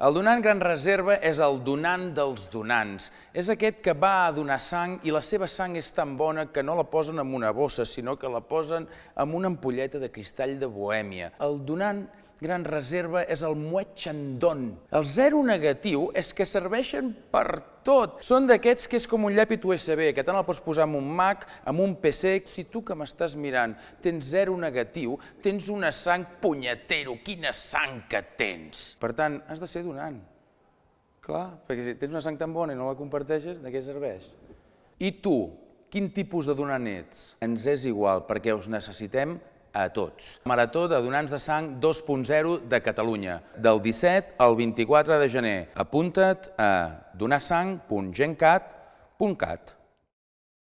El donant gran reserva és el donant dels donants. És aquest que va a donar sang i la seva sang és tan bona que no la posen en una bossa, sinó que la posen en una ampolleta de cristall de Bohèmia. El donant gran reserva és el Moet. El zero negatiu és que serveixen per tot. Són d'aquests que és com un llapit USB, que tant el pots posar en un Mac, en un PC. Si tu que m'estàs mirant tens zero negatiu, tens una sang punyetero. Quina sang que tens! Per tant, has de ser donant. Clar, perquè si tens una sang tan bona i no la comparteixes, de què serveix? I tu, quin tipus de donant ets? Ens és igual, perquè us necessitem a tots. Marató de Donants de Sang 2.0 de Catalunya, del 17 al 24 de gener. Apunta't a donarsang.gencat.cat.